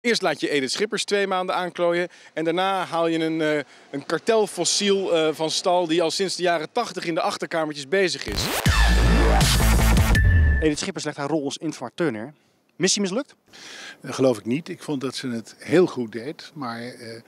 Eerst laat je Edith Schippers twee maanden aanklooien en daarna haal je een, uh, een kartelfossiel uh, van stal die al sinds de jaren 80 in de achterkamertjes bezig is. Edith Schippers legt haar rol als informateur neer. Missie mislukt? Dat geloof ik niet. Ik vond dat ze het heel goed deed, maar... Uh,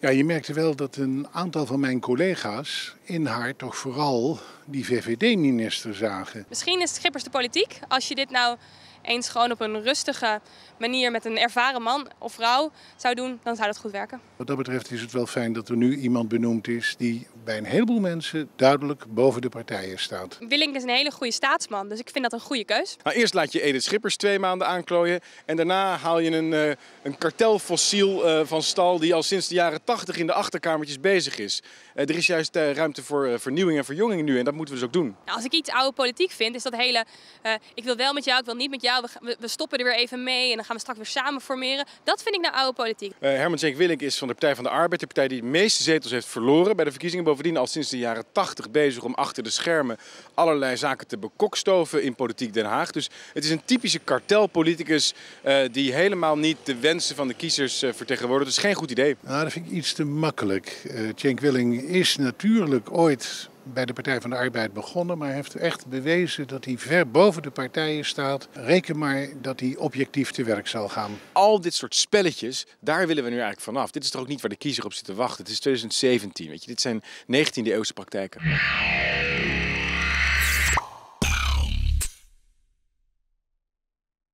ja, je merkte wel dat een aantal van mijn collega's in haar toch vooral die VVD-minister zagen. Misschien is Schippers de politiek. Als je dit nou eens gewoon op een rustige manier met een ervaren man of vrouw zou doen, dan zou dat goed werken. Wat dat betreft is het wel fijn dat er nu iemand benoemd is die bij een heleboel mensen duidelijk boven de partijen staat. Willink is een hele goede staatsman, dus ik vind dat een goede keus. Nou, eerst laat je Edith Schippers twee maanden aanklooien en daarna haal je een, uh, een kartelfossiel uh, van stal die al sinds de jaren 80 in de achterkamertjes bezig is. Uh, er is juist ruimte voor vernieuwing en verjonging nu en dat moeten we dus ook doen. Nou, als ik iets oude politiek vind, is dat hele ik wil wel met jou, ik wil niet met jou, we, we, stoppen er weer even mee en dan gaan we straks weer samen formeren. Dat vind ik nou oude politiek. Herman Cenk Willink is van de Partij van de Arbeid, de partij die de meeste zetels heeft verloren bij de verkiezingen. Bovendien al sinds de jaren 80 bezig om achter de schermen allerlei zaken te bekokstoven in politiek Den Haag. Dus het is een typische kartelpoliticus uh, die helemaal niet de wensen van de kiezers uh, vertegenwoordigt. Dus geen goed idee. Nou, dat vind ik iets te makkelijk. Uh, Cenk Willing is natuurlijk ooit bij de Partij van de Arbeid begonnen, maar heeft echt bewezen dat hij ver boven de partijen staat. Reken maar dat hij objectief te werk zal gaan. Al dit soort spelletjes, daar willen we nu eigenlijk vanaf. Dit is toch ook niet waar de kiezer op zit te wachten. Het is 2017, weet je. Dit zijn 19e eeuwse praktijken.